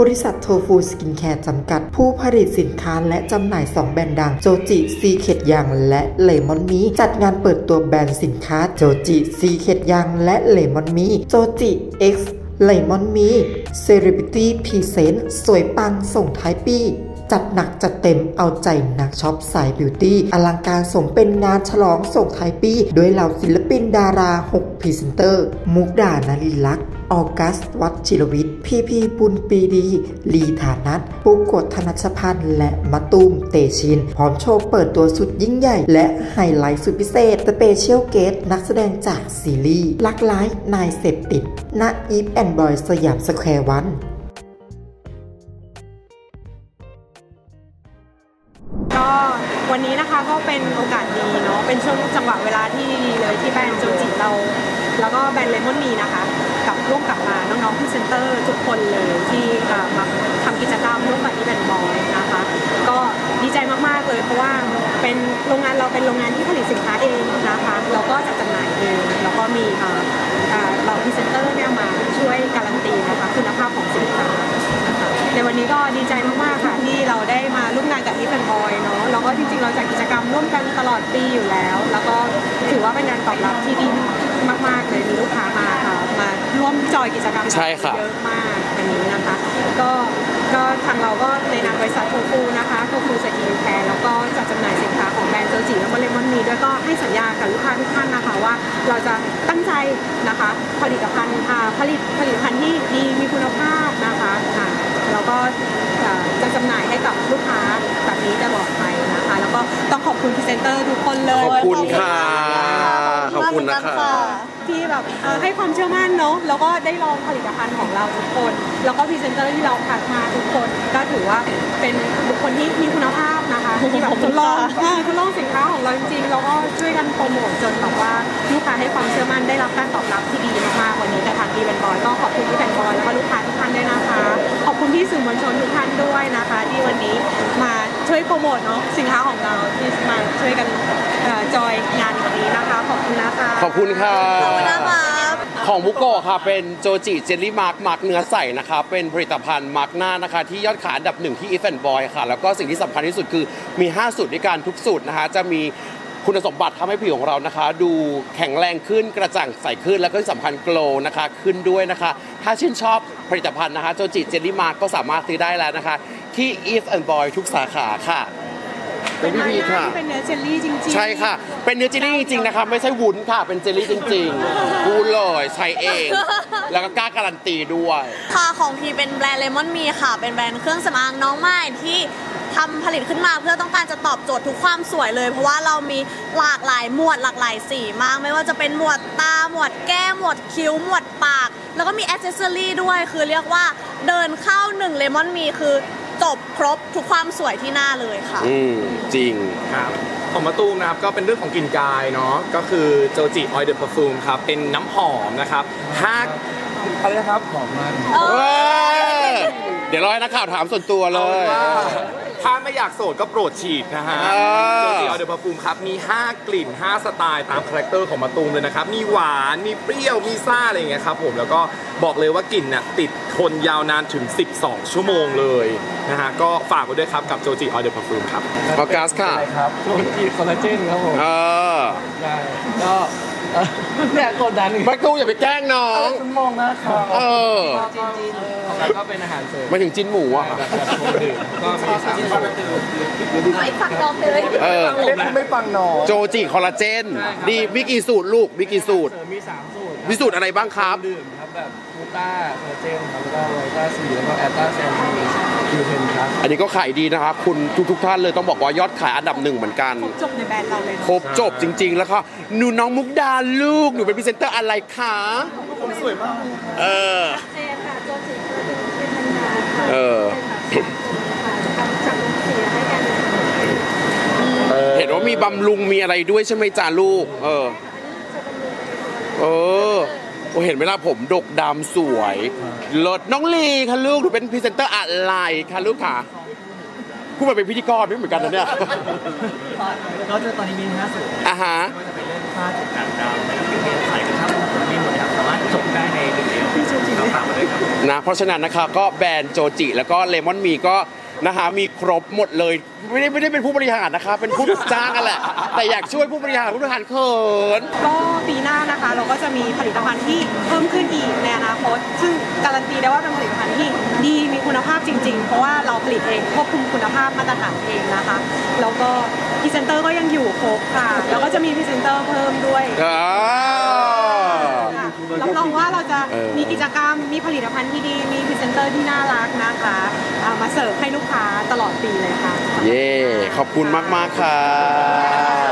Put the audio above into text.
บริษัท Tofu Skincare จำกัด ผู้ผลิตสินค้าและจำหน่าย 2 แบรนด์ดัง Joji Secret Young และ Lemon Me จัดงานเปิดตัวแบรนด์สินค้าโจจิซีเข็ดยังและเลมอนมีโจจิ X เลมอนมีเซเลบริตี้พรีเซนต์สวยปังส่งท้ายปีจัดหนักจัดเต็มเอาใจนักช็อปสาย beauty อลังการสมเป็นงานฉลองส่งท้ายปี โดยเหล่าศิลปินดารา 6พรีเซนเตอร์ มุกดานรินทร์รักษ์ ออกัส วัดชิรวิทย์ พีพีปุญญ์ปรีดี ลีฐานัทปุกกฎธนชพันธ์ และมะตูมเตชิน พร้อมโชว์เปิดตัวสุดยิ่งใหญ่ และไฮไลท์สุดพิเศษ special guest นักแสดงจากซีรีส์ลักไลฟ์นายเสพติดณ Eve and Boy Siam Square One ก็วันนี้นะคะก็เป็นโอกาสดีเนาะเป็นช่วงจังหวะเวลาที่ดีเลยที่แบรนด์โจจิเรา แล้วก็แบรนด์ Lemon Me นะคะ กับร่วมกับมาน้องๆพรีเซนเตอร์ทุกคนเลยที่มาทำกิจกรรมร่วมกับ Eve and Boy นะคะ ก็ดีใจมากๆเลยเพราะว่าเป็นโรงงานเราเป็นโรงงานที่ผลิตสินค้าเองนะคะแล้วก็จัดจำหน่ายเองแล้วก็มีเอ่อเราพรีเซนเตอร์เนี่ยมาช่วยการันตีนะคะคุณภาพของสินค้านะคะในวันนี้ก็ดีใจมากๆค่ะที่เราได้มาร่วมงานกับ Eve and Boy เนาะแล้วก็จริงๆเราจัดกิจกรรมร่วมกันตลอดปีอยู่แล้ว แล้วก็ถือว่าเป็นงานตอบรับที่ดีมาก ๆเลยมีลูกค้ามาค่ะมาร่วมจอยกิจกรรมใช่ค่ะเยอะมากวันนี้นะคะ ก็ก็ทางเราก็ในนามบริษัท Tofu นะคะ Tofu Skincare แล้วก็จัดจำหน่ายสินค้าของแบรนด์โจจิแล้วก็ Lemon Me ด้วยก็ให้สัญญากับลูกค้าทุกท่านนะคะว่าเราจะตั้งใจนะคะผลิตภัณฑ์อ่าผลิตผลิตภัณฑ์ที่ดีมีคุณภาพนะคะค่ะแล้วก็เอ่อจะจำหน่ายให้กับลูกค้าแบบนี้ตลอดไปนะคะ แล้วก็ต้องขอบคุณพรีเซนเตอร์ทุกคนเลยขอบคุณค่ะขอบ คุณนะคะที่แบบเอ่อให้ความเชื่อมั่นเนาะแล้วก็ได้ลองผลิตภัณฑ์ของเราทุกคน แล้วก็พรีเซนเตอร์ที่เราคัดมาทุกคน ก็ถือว่าเป็นบุคคลที่มีคุณภาพนะคะที่แบบทดลองเออทดลองสินค้าของเราจริงๆแล้วก็ช่วยกันโปรโมทจนแบบว่าลูกค้าให้ความเชื่อมั่นได้รับการตอบรับที่ดีมากๆวันนี้กับทาง Eve and Boy ก็ขอบคุณที่ Eve and Boy แล้วก็ลูกค้าทุกท่านด้วยนะคะ ขอบคุณที่สื่อมวลชนทุกท่านด้วยนะคะ ที่วันนี้มาช่วยโปรโมทเนาะสินค้าของเราที่มาช่วยกัน ขอบคุณค่ะขอบคุณนะคะของบุโกะค่ะเป็นโจจิเจลลี่มาร์กมาร์กเนื้อใสนะคะเป็นผลิตภัณฑ์มาส์กหน้านะคะ ที่ยอดขายอันดับหนึ่งที่ Eve and Boy ค่ะ แล้วก็สิ่งที่สำคัญที่สุดคือมี 5 สูตรด้วยกันทุกสูตรนะคะ จะมีคุณสมบัติทำให้ผิวของเรานะคะ ดูแข็งแรงขึ้นกระจ่างใสขึ้น แล้วก็ที่สำคัญ glow นะคะ ขึ้นด้วยนะคะ ถ้าชื่นชอบผลิตภัณฑ์นะคะ Joji Jelly Mask ก็สามารถซื้อได้แล้วนะคะ ที่ Eve and Boy ทุกสาขาค่ะ เป็นพี่พีค่ะ เป็นเนื้อเจลลี่จริงๆ ใช่ค่ะ เป็นเนื้อเจลลี่จริงๆ นะคะไม่ใช่วุ้นค่ะ เป็นเจลลี่จริงๆพูดเลยใช้เอง แล้วก็กล้าการันตีด้วย ค่ะของพีเป็นแบรนด์ Lemon Me ค่ะ เป็นแบรนด์เครื่องสำอางน้องใหม่ที่ทำผลิตขึ้นมาเพื่อต้องการจะตอบโจทย์ทุกความสวยเลย เพราะว่าเรามีหลากหลายหมวดหลากหลายสีมาก ไม่ว่าจะเป็นหมวดตาหมวดแก้มหมวดคิ้วหมวดปาก แล้วก็มีอ c เซสซอรี่ด้วยคือเรียกว่าเดินเข้าหนึ่ง Lemon Me คือ จบครบทุกความสวยที่หน้าเลยค่ะ อืมจริง ครับของมะตูมนะครับก็เป็นเรื่องของกลิ่นกายเนาะก็คือโจจิออยเดอร์ e r ฟูมครับเป็นน้ำหอมนะครับห้าอะไรนะครับหอมมากเว้ยเดี๋ยวรอให้นักข่าวถามส่วนตัวเลย ถ้าไม่อยากโสดก็โปรดฉีดนะฮะเออโจจิออยเดอร์ e r ฟูมครับ มี 5 กลิ่น 5 สไตล์ตามคาแรคเตอร์ของมะตูมเลยนะครับ มีหวาน มีเปรี้ยว มีซ่า อะไรอย่างเงี้ยครับผม แล้วก็บอกเลยว่ากลิ่นน่ะติดทนยาวนานถึง 12 ชั่วโมงเลยนะฮะ ก็ฝากไว้ด้วยครับกับโจจิออยเดอร์ e r ฟูมครับออกัสค่ะครับโปรตีนคอลลาเจนครับผมเออได้ก็เอ่อเนี่ยกดดันอีกแม็กตูอย่าไปแกล้งน้องคุณมองนะครับเออ แล้วก็เป็นอาหารเสริมมาถึงจิ้นหมูอะแบบแบบโปรดื่มก็มีสามสูตรไม่ฝักดอกเลยเออไม่ฟังหนอโจจิคอลลาเจนดีมีกี่สูตรลูกมีกี่สูตรเสริมมีสามสูตรมีสูตรอะไรบ้างครับดื่มครับแบบกลูต้าคอลลาเจนครับแล้วก็ไวต้าซีแล้วก็แอสตาแซนธิน Q10ครับอันนี้ก็ขายดีนะครับคุณทุกๆท่านเลยต้องบอกว่ายอดขายอันดับหนึ่งเหมือนกันจบในแบรนด์เราเลยเนอะครบจบจริง ๆ แล้วก็หนูน้องมุกดาลูกหนูเป็นพรีเซนเตอร์อะไรคะสวยมากเออ เออจากเสียให้กันเห็นว่ามีบำรุงมีอะไรด้วยใช่ไหมจ้าลูก เออ เออโอ้เห็นไหมล่ะผมดกดำสวยเลิศน้องลีค่ะลูกหนูเป็นพรีเซนเตอร์อะไรคะลูกค่ะพูดมาเป็นพิธีกรด้วยเหมือนกันนะเนี่ยก็จะตอนนี้มีห้าสูตรอ่าฮะก็จะเป็นเรื่องฝ้าจุดด่างดำ จบได้ในหนึ่งเดียวเราฝากมาด้วยครับนะเพราะฉะนั้นนะคะก็แบรนด์โจจิ แล้วก็เลมอนมีก็นะคะมีครบหมดเลย ไม่ได้ไม่ได้เป็นผู้บริหารนะคะ เป็นผู้จ้างกันแหละ แต่อยากช่วยผู้บริหารผู้บริหารเขิน ก็ปีหน้านะคะเราก็จะมีผลิตภัณฑ์ที่เพิ่มขึ้นอีกในอนาคต ซึ่งการันตีได้ว่าเป็นผลิตภัณฑ์ที่ดีมีคุณภาพจริง ๆ เพราะว่าเราผลิตเองควบคุมคุณภาพมาตรฐานเองนะคะแล้วก็พรีเซนเตอร์ก็ยังอยู่ครบค่ะ แล้วก็จะมีพรีเซนเตอร์เพิ่มด้วยอ่าค่ะ รับรองว่าเราจะเออมีกิจกรรมมีผลิตภัณฑ์ที่ดี มีพรีเซนเตอร์ที่น่ารักนะคะเอามาเสิร์ฟให้ลูกค้าตลอดปีเลยค่ะ เย่ขอบคุณมาก ๆ ค่ะ